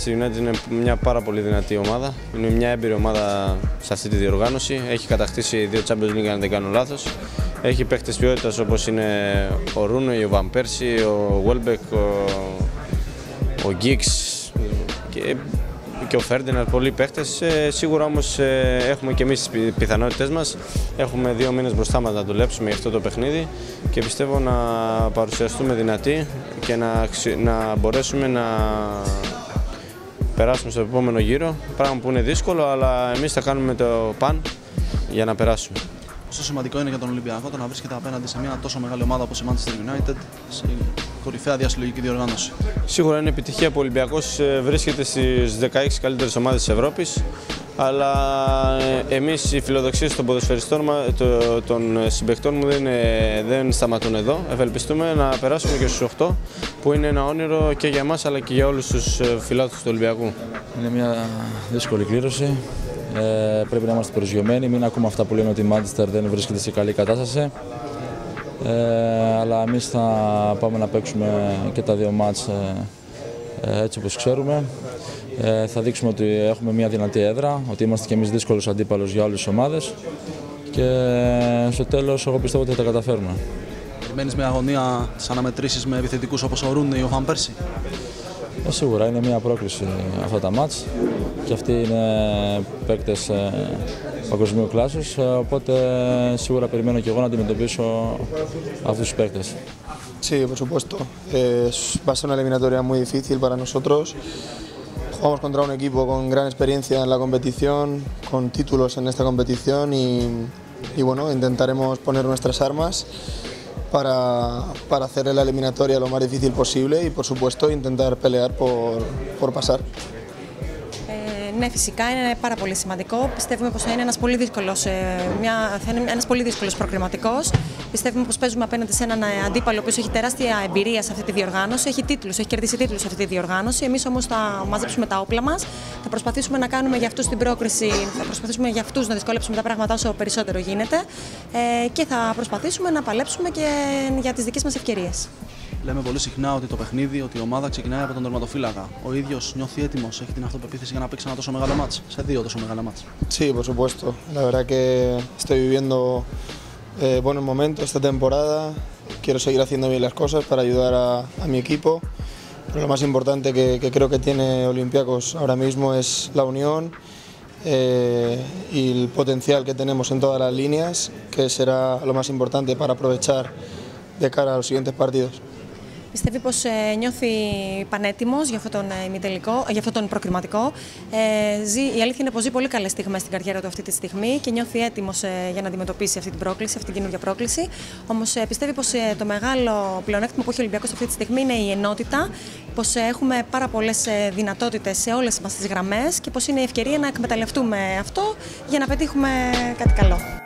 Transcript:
Manchester United είναι μια πάρα πολύ δυνατή ομάδα. Είναι μια έμπειρη ομάδα σε αυτή τη διοργάνωση. Έχει κατακτήσει δύο Champions League, αν δεν κάνω λάθος. Έχει παίχτες ποιότητας όπως είναι ο Ρούνο, ο Βαν Πέρσι, ο Βέλμπεκ, ο, ο Γκίξ και, και ο Φέρντιναρ, πολλοί παίχτες. Ε, σίγουρα όμως ε, έχουμε και εμείς τις πιθανότητες μας. Έχουμε δύο μήνες μπροστά μας να δουλέψουμε για αυτό το παιχνίδι και πιστεύω να παρουσιαστούμε δυνατοί και να, να μπορέσουμε να περάσουμε στο επόμενο γύρο. Πράγμα που είναι δύσκολο, αλλά εμείς θα κάνουμε το παν για να περάσουμε. Πόσο σημαντικό είναι για τον Ολυμπιακό το να βρίσκεται απέναντι σε μια τόσο μεγάλη ομάδα όπως η Manchester United, σε κορυφαία διασυλλογική διοργάνωση. Σίγουρα είναι επιτυχία που ο Ολυμπιακός ε, βρίσκεται στις 16 καλύτερες ομάδες της Ευρώπης αλλά ε, εμείς οι φιλοδοξίες των ποδοσφαιριστών των συμπαικτών μου δεν, δεν σταματούν εδώ. Ευελπιστούμε να περάσουμε και στους 8 που είναι ένα όνειρο και για εμάς αλλά και για όλους τους ε, φιλάθους του Ολυμπιακού. Είναι μια δύσκολη κλήρωση. Ε, πρέπει να είμαστε προσγειωμένοι, μην ακούμε αυτά που λένε ότι η Manchester δεν βρίσκεται σε καλή κατάσταση. Ε, αλλά εμείς θα πάμε να παίξουμε και τα δύο μάτς ε, ε έτσι όπως ξέρουμε. Ε, θα δείξουμε ότι έχουμε μια δυνατή έδρα, ότι είμαστε και εμείς δύσκολος αντίπαλος για όλες τις ομάδες και στο τέλος εγώ πιστεύω ότι θα τα καταφέρουμε. Περιμένεις με αγωνία τις αναμετρήσεις με επιθετικούς όπως ο Ρούνε ή ο Φαν Πέρσι; Ε, σίγουρα είναι μια πρόκληση αυτά τα μάτς και αυτοί είναι παίκτες ε, παγκοσμίου κλάσης, ε, οπότε σίγουρα περιμένω και εγώ να αντιμετωπίσω αυτούς τους παίκτες. Sí, por supuesto. Eh, va a ser una eliminatoria muy difícil para nosotros. Jugamos contra un equipo con gran experiencia en la competición, con títulos en esta competición y, y bueno, intentaremos poner nuestras armas para, para hacer la eliminatoria lo más difícil posible y por supuesto intentar pelear por, por pasar. Ναι, φυσικά είναι πάρα πολύ σημαντικό. Πιστεύουμε πως θα είναι ένας πολύ δύσκολος, ε, μια, θα είναι ένας πολύ δύσκολος προκριματικός. Πιστεύουμε πως παίζουμε απέναντι σε έναν αντίπαλο που έχει τεράστια εμπειρία σε αυτή τη διοργάνωση, έχει τίτλους, έχει κερδίσει τίτλους σε αυτή τη διοργάνωση. Εμείς όμως θα μαζέψουμε τα όπλα μας, θα προσπαθήσουμε να κάνουμε για αυτούς την πρόκριση, θα προσπαθήσουμε για αυτούς να δυσκολέψουμε τα πράγματα όσο περισσότερο γίνεται ε, και θα προσπαθήσουμε να παλέψουμε και για τις δικές μας ευκαιρίες. Λέμε πολύ συχνά ότι το παιχνίδι, ότι η ομάδα ξεκινάει από τον τερματοφύλακα. Ο ίδιος νιώθει έτοιμος, έχει την αυτοπεποίθηση για να παίξει ένα τόσο μεγάλο μάτς, σε δύο τόσο μεγάλα μάτς. Sí, por supuesto. La verdad que estoy viviendo eh, buenos momentos esta temporada. Quiero seguir haciendo bien las cosas para ayudar a, mi equipo. Pero lo más importante que, que creo que tiene Olympiacos ahora mismo es la unión eh, y el potencial que tenemos en todas las líneas, que será lo más importante para aprovechar de cara a los siguientes partidos. Πιστεύει πως ε, νιώθει πανέτοιμος για αυτόν τον ε, για αυτόν τον προκριματικό. Ε, ζει, η αλήθεια είναι πως ζει πολύ καλές στιγμές στην καριέρα του αυτή τη στιγμή και νιώθει έτοιμος ε, για να αντιμετωπίσει αυτή την πρόκληση, αυτή την καινούργια πρόκληση. Όμως ε, πιστεύει πως ε, το μεγάλο πλεονέκτημα που έχει ο Ολυμπιακός αυτή τη στιγμή είναι η ενότητα, πως έχουμε πάρα πολλές δυνατότητες σε όλες μας τις γραμμές και πως είναι η ευκαιρία να εκμεταλλευτούμε αυτό για να πετύχουμε κάτι καλό.